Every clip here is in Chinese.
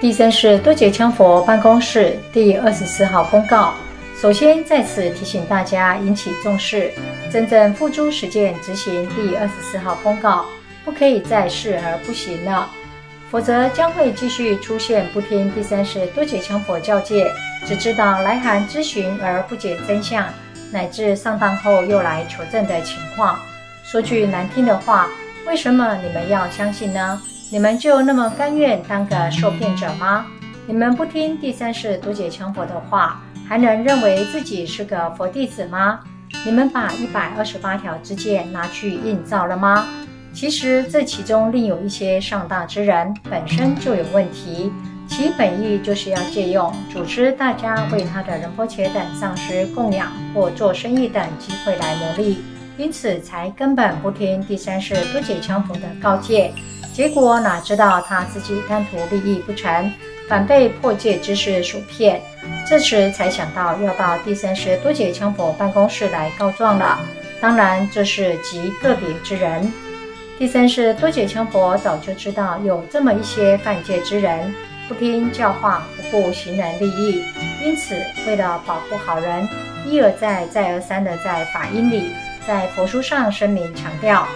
第三是多杰羌佛办公室第二十四号公告。首先在此提醒大家引起重视，真正付诸实践执行第二十四号公告，不可以再视而不行了，否则将会继续出现不听第三世多杰羌佛教戒，只知道来函咨询而不解真相，乃至上当后又来求证的情况。说句难听的话，为什么你们要相信呢？你们就那么甘愿当个受骗者吗？你们不听第三世多解强佛的话，还能认为自己是个佛弟子吗？你们把一百二十八条之戒拿去印造了吗？其实这其中另有一些上当之人本身就有问题，其本意就是要借用组织大家为他的仁波切等上师供养或做生意等机会来牟利，因此才根本不听第三世多解强佛的告诫。结果哪知道他自己贪图利益不成，反被破戒之事所骗。这时才想到要到第三世多解羌佛办公室来告状了。当然，这是极个别之人。第三世多解羌佛早就知道有这么一些犯戒之人，不听教化，不顾行人利益。因此，为了保护好人，一而再、再而三的在法音里、在佛书上声明强调。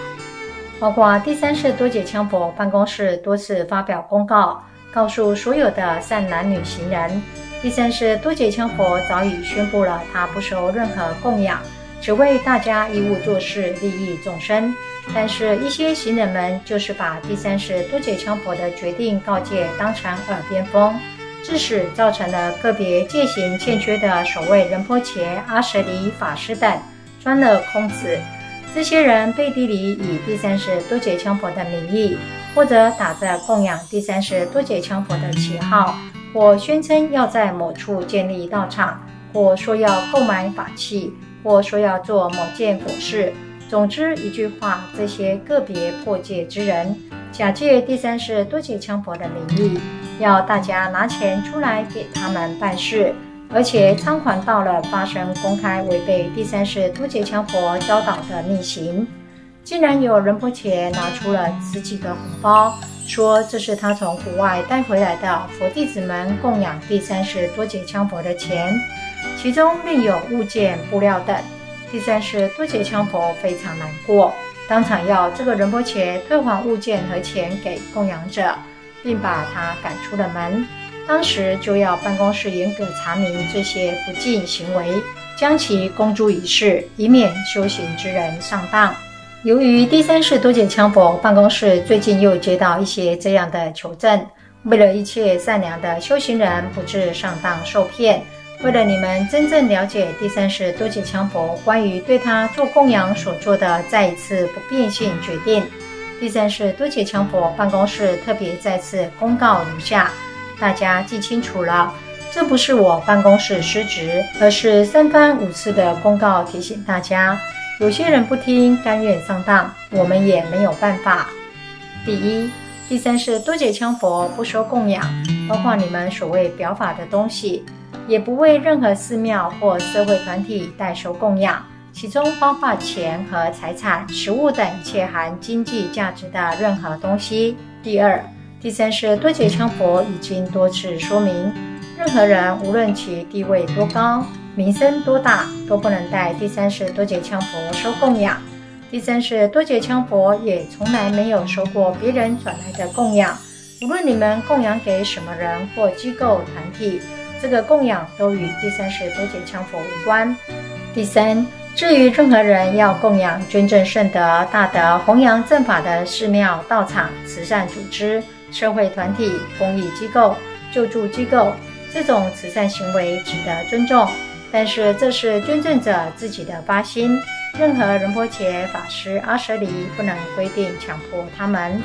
包括第三世多解羌佛办公室多次发表公告，告诉所有的善男女行人，第三世多解羌佛早已宣布了，他不收任何供养，只为大家义务做事，利益众生。但是，一些行人们就是把第三世多解羌佛的决定告诫当成耳边风，致使造成了个别戒行欠缺的所谓仁波切、阿舍离法师等钻了空子。这些人背地里以第三世多杰羌佛的名义，或者打着供养第三世多杰羌佛的旗号，或宣称要在某处建立道场，或说要购买法器，或说要做某件果事。总之一句话，这些个别破戒之人，假借第三世多杰羌佛的名义，要大家拿钱出来给他们办事。而且猖狂到了发生公开违背第三世多杰羌佛教导的逆行，竟然有仁波切拿出了十几个红包，说这是他从国外带回来的佛弟子们供养第三世多杰羌佛的钱，其中另有物件、布料等。第三世多杰羌佛非常难过，当场要这个仁波切退还物件和钱给供养者，并把他赶出了门。当时就要办公室严格查明这些不敬行为，将其公诸于世，以免修行之人上当。由于第三世多解羌佛办公室最近又接到一些这样的求证，为了一切善良的修行人不致上当受骗，为了你们真正了解第三世多解羌佛关于对他做供养所做的再一次不变性决定，第三世多解羌佛办公室特别再次公告如下。大家记清楚了，这不是我办公室失职，而是三番五次的公告提醒大家。有些人不听，甘愿上当，我们也没有办法。第一、第三是多解羌佛不收供养，包括你们所谓表法的东西，也不为任何寺庙或社会团体代收供养，其中包括钱和财产、食物等一切含经济价值的任何东西。第二。第三是多解羌佛已经多次说明，任何人无论其地位多高、名声多大，都不能代第三世多杰羌佛收供养。第三世多杰羌佛也从来没有收过别人转来的供养，无论你们供养给什么人或机构团体，这个供养都与第三世多杰羌佛无关。第三，至于任何人要供养、捐赠圣德、大德、弘扬正法的寺庙、道场、慈善组织。社会团体、公益机构、救助机构，这种慈善行为值得尊重，但是这是捐赠者自己的发心，任何仁波切、法师、阿舍离不能规定强迫他们。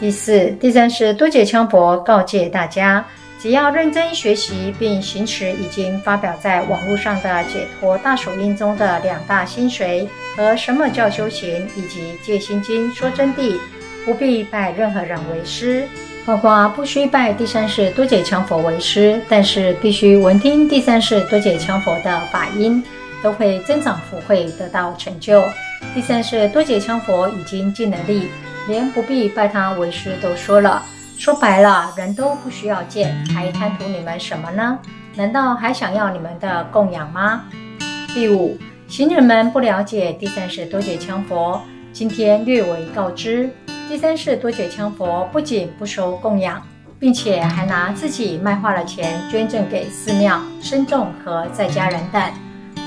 第四、第三是多解羌博告诫大家，只要认真学习并行持已经发表在网络上的解脱大手印中的两大心髓和什么叫修行，以及戒心经说真谛，不必拜任何人为师。包括不需拜第三世多解羌佛为师，但是必须闻听第三世多解羌佛的法音，都会增长福慧，得到成就。第三世多解羌佛已经尽了力，连不必拜他为师都说了，说白了，人都不需要见，还贪图你们什么呢？难道还想要你们的供养吗？第五，行人们不了解第三世多杰羌佛，今天略为告知。第三世多杰羌佛不仅不收供养，并且还拿自己卖化的钱捐赠给寺庙、僧众和在家人等。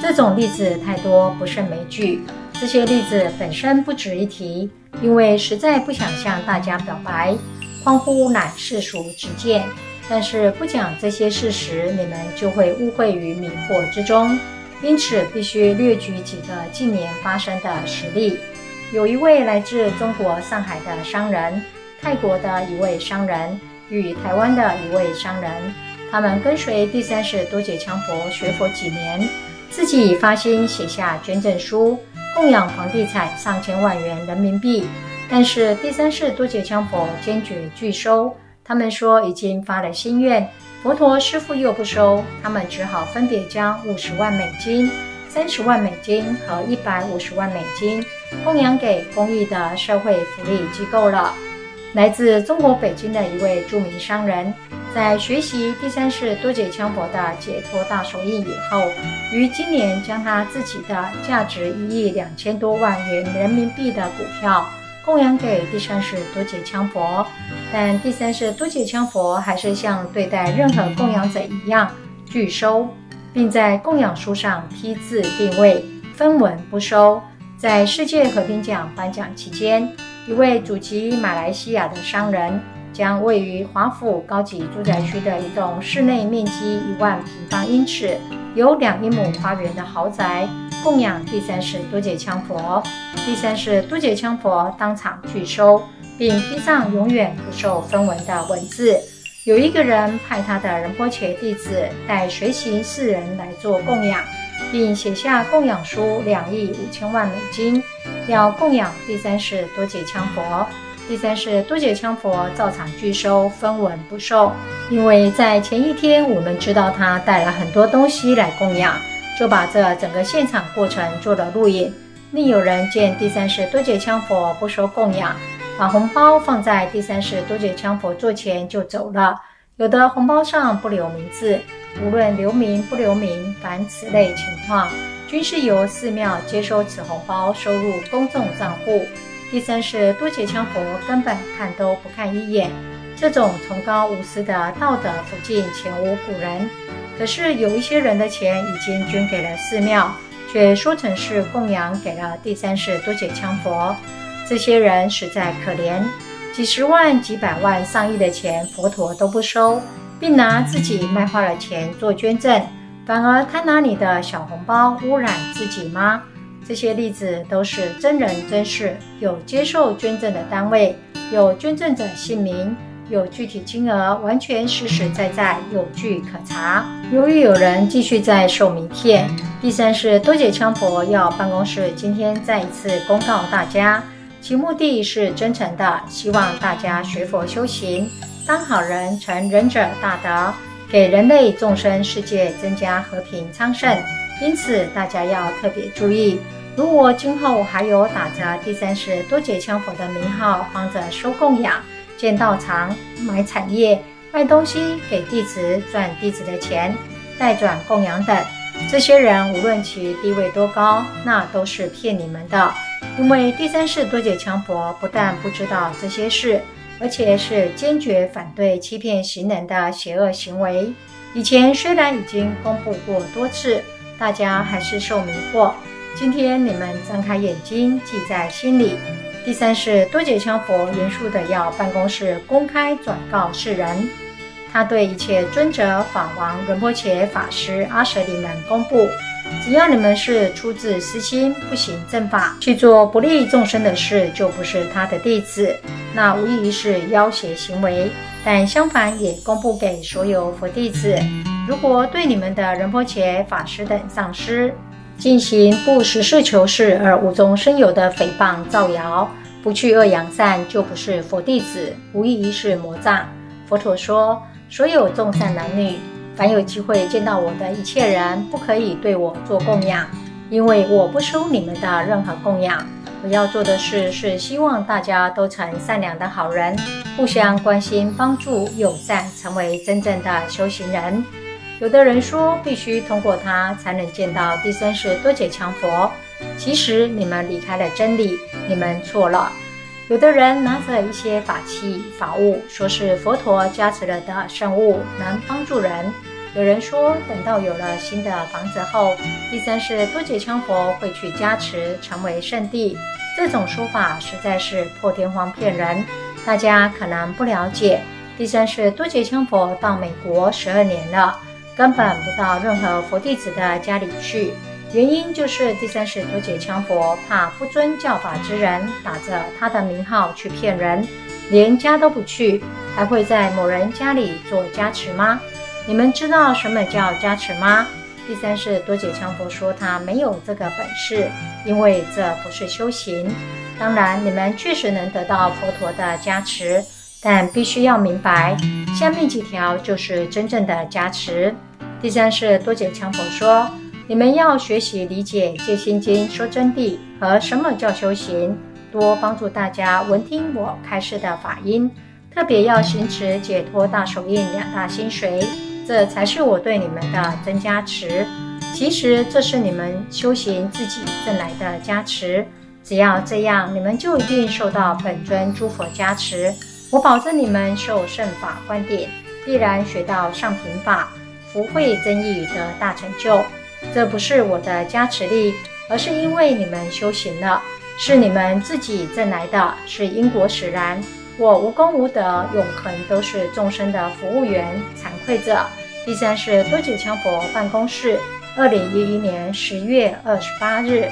这种例子太多，不胜枚举。这些例子本身不值一提，因为实在不想向大家表白，欢呼乃世俗之见。但是不讲这些事实，你们就会误会于迷惑之中。因此，必须略举几个近年发生的实例。有一位来自中国上海的商人，泰国的一位商人与台湾的一位商人，他们跟随第三世多杰羌佛学佛几年，自己发心写下捐赠书，供养房地产上千万元人民币。但是第三世多杰羌佛坚决拒收。他们说已经发了心愿，佛陀师父又不收，他们只好分别将五十万美金。三十万美金和一百五十万美金供养给公益的社会福利机构了。来自中国北京的一位著名商人，在学习第三世多杰羌佛的解脱大手印以后，于今年将他自己的价值一亿两千多万元人民币的股票供养给第三世多杰羌佛，但第三世多杰羌佛还是像对待任何供养者一样拒收。并在供养书上批字定位，分文不收。在世界和平奖颁奖期间，一位祖籍马来西亚的商人将位于华府高级住宅区的一栋室内面积一万平方英尺、有两英亩花园的豪宅供养第三世多杰羌佛。第三世多杰羌佛当场拒收，并批上永远不受分文的文字。有一个人派他的仁波切弟子带随行四人来做供养，并写下供养书两亿五千万美金，要供养第三世多杰羌佛。第三世多杰羌佛照常拒收，分文不收。因为在前一天我们知道他带了很多东西来供养，就把这整个现场过程做了录影。另有人见第三世多杰羌佛不收供养。把红包放在第三世多杰羌佛座前就走了。有的红包上不留名字，无论留名不留名，凡此类情况，均是由寺庙接收此红包，收入公众账户。第三世多杰羌佛根本看都不看一眼。这种崇高无私的道德福晋前无古人。可是有一些人的钱已经捐给了寺庙，却说成是供养给了第三世多杰羌佛。这些人实在可怜，几十万、几百万、上亿的钱，佛陀都不收，并拿自己卖化的钱做捐赠，反而他拿你的小红包污染自己吗？这些例子都是真人真事，有接受捐赠的单位，有捐赠者姓名，有具体金额，完全实实在在，有据可查。由于有人继续在受名骗，第三是多杰羌佛要办公室今天再一次公告大家。其目的是真诚的，希望大家学佛修行，当好人，成仁者大德，给人类众生世界增加和平昌盛。因此，大家要特别注意，如果今后还有打着第三世多杰羌佛的名号，帮着收供养、建道场、买产业、卖东西给弟子赚弟子的钱、代转供养等，这些人无论其地位多高，那都是骗你们的。因为第三世多杰羌佛不但不知道这些事，而且是坚决反对欺骗行人的邪恶行为。以前虽然已经公布过多次，大家还是受迷惑。今天你们张开眼睛，记在心里。第三世多杰羌佛严肃的要办公室公开转告世人，他对一切尊者、法王、仁波切、法师、阿舍利们公布。只要你们是出自私心，不行正法，去做不利众生的事，就不是他的弟子，那无疑是要挟行为。但相反，也公布给所有佛弟子：如果对你们的仁波切、法师等上师进行不实事求是而无中生有的诽谤造谣，不去恶扬善，就不是佛弟子，无疑是魔障。佛陀说：所有众善男女。凡有机会见到我的一切人，不可以对我做供养，因为我不收你们的任何供养。我要做的事是希望大家都成善良的好人，互相关心、帮助、友善，成为真正的修行人。有的人说，必须通过它才能见到第三世多杰羌佛。其实你们离开了真理，你们错了。有的人拿着一些法器、法物，说是佛陀加持了的圣物，能帮助人。有人说，等到有了新的房子后，第三世多杰羌佛会去加持，成为圣地。这种说法实在是破天荒骗人。大家可能不了解，第三世多杰羌佛到美国十二年了，根本不到任何佛弟子的家里去。原因就是第三世多杰羌佛怕不尊教法之人打着他的名号去骗人，连家都不去，还会在某人家里做加持吗？你们知道什么叫加持吗？第三世多杰羌佛说他没有这个本事，因为这不是修行。当然，你们确实能得到佛陀的加持，但必须要明白，下面几条就是真正的加持。第三世多杰羌佛说，你们要学习理解《戒心经》说真谛和什么叫修行，多帮助大家闻听我开示的法音，特别要行持解脱大手印两大心髓。这才是我对你们的真加持。其实这是你们修行自己挣来的加持。只要这样，你们就一定受到本尊诸佛加持。我保证你们受圣法观点，必然学到上品法，福慧增益得大成就。这不是我的加持力，而是因为你们修行了，是你们自己挣来的，是因果使然。我无功无德，永恒都是众生的服务员。惭愧者，第三是多杰羌佛办公室，二零一一年十月二十八日。